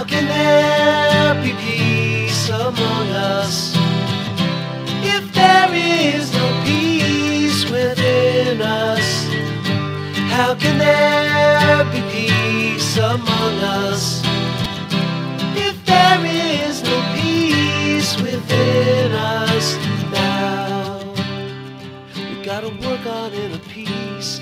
How can there be peace among us if there is no peace within us? How can there be peace among us if there is no peace within us now? We gotta work on inner peace.